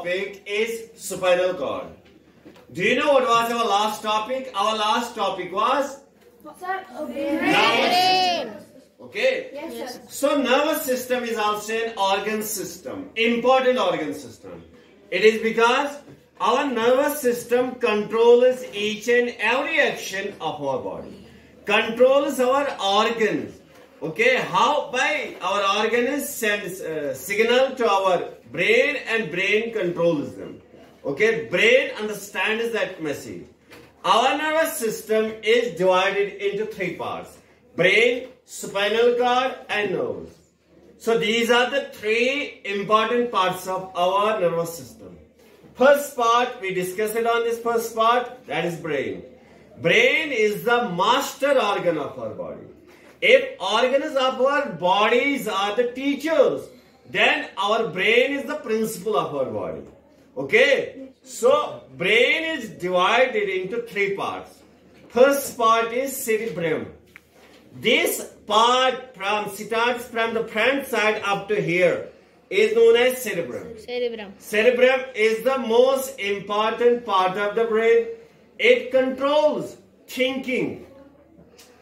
topic is spinal cord. Do you know what was our last topic? Our last topic was nervous Okay? Yes, sir. So nervous system is also an organ system, important organ system. It is because our nervous system controls each and every action of our body, controls our organs. Okay, how by our organs sends uh, signal to our brain and brain controls them. Okay, brain understands that message. Our nervous system is divided into three parts brain, spinal cord, and nerves. So these are the three important parts of our nervous system. First part, we discussed it on this first part, that is brain. Brain is the master organ of our body. If organs of our bodies are the teachers, then our brain is the principal of our body. Okay? So, brain is divided into three parts. First part is cerebrum. This part from starts from the front side up to here is known as cerebrum. Cerebrum. Cerebrum is the most important part of the brain. It controls thinking,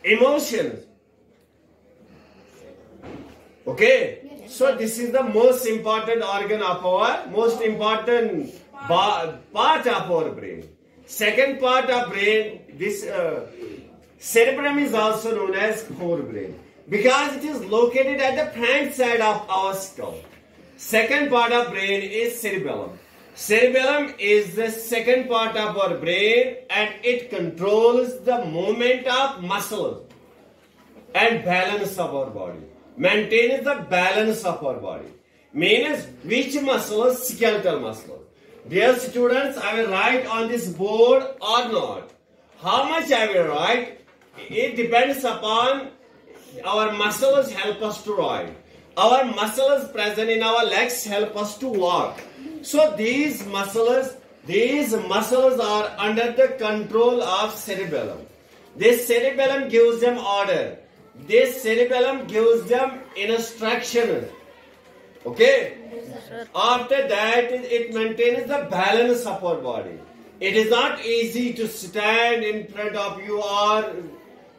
emotions. Okay? So this is the most important organ of our, most important part of our brain. Second part of brain, this uh, cerebrum is also known as forebrain because it is located at the front side of our skull. Second part of brain is cerebellum. Cerebellum is the second part of our brain and it controls the movement of muscles and balance of our body. Maintains the balance of our body. Means which muscles? Skeletal muscles. Dear students, I will write on this board or not. How much I will write? It depends upon our muscles help us to ride. Our muscles present in our legs help us to walk. So these muscles, these muscles are under the control of cerebellum. This cerebellum gives them order. This cerebellum gives them instructions. Okay? After that, it it maintains the balance of our body. It is not easy to stand in front of you or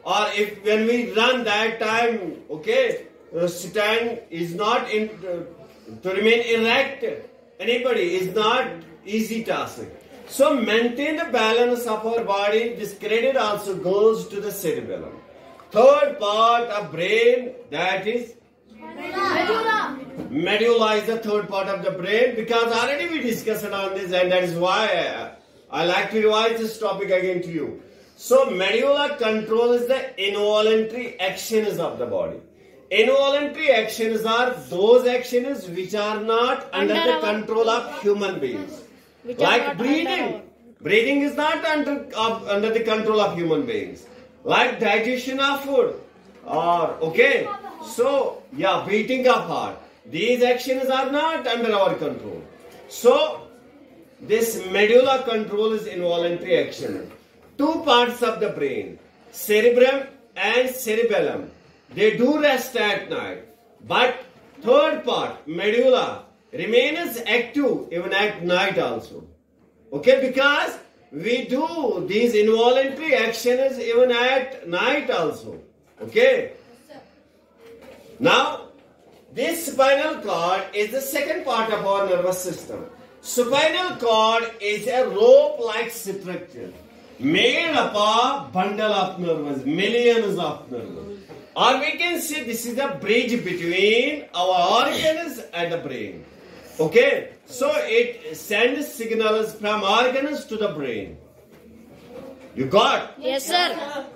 or if when we run that time, okay, uh, stand is not in uh, to remain erect. Anybody is not easy task. So maintain the balance of our body. This credit also goes to the cerebellum. Third part of brain that is medulla Medulla is the third part of the brain because already we discussed on this and that is why I, I like to revise this topic again to you. So medulla controls the involuntary actions of the body. Involuntary actions are those actions which are not under, Under the control of human beings. Like breathing. Breathing is not under, of, under the control of human beings. Like digestion of food. Or, okay. So, yeah, beating of heart. These actions are not under our control. So, this medulla control is involuntary action. Two parts of the brain, cerebrum and cerebellum, they do rest at night. But third part, medulla, remains active even at night also. Okay, because we do these involuntary actions even at night also. Okay. Now, this spinal cord is the second part of our nervous system. Spinal cord is a rope-like structure made up of bundle of nerves, millions of nerves. Or we can say this is a bridge between our organs and the brain. Okay, so it sends signals from organs to the brain. You got? Yes, sir.